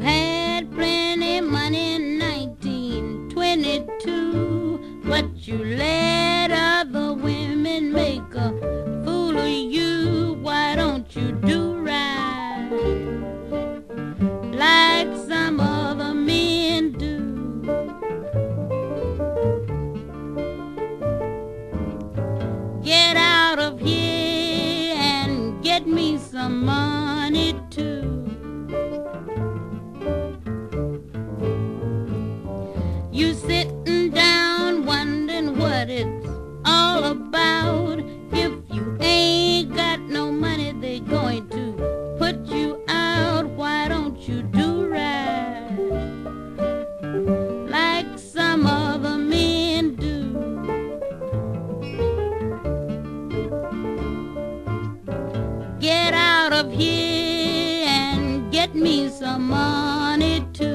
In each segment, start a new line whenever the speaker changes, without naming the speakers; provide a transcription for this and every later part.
had plenty money in 1922, but you let other women make a fool of you. Why don't you do right like some other men do? Get out of here and get me some money. It's all about. If you ain't got no money, they're going to put you out. Why don't you do right like some other men do? Get out of here and get me some money too.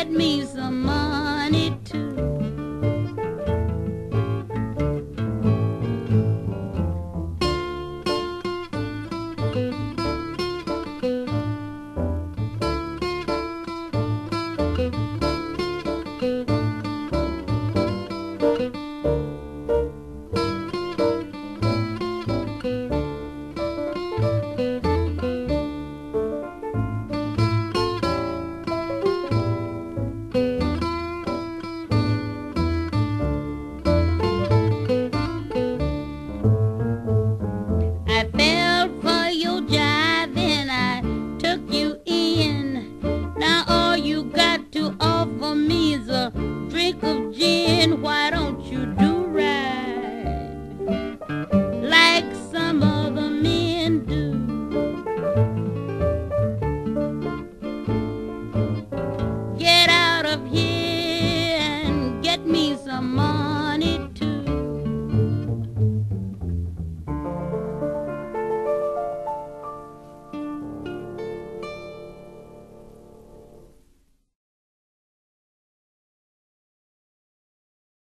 Get me some money too.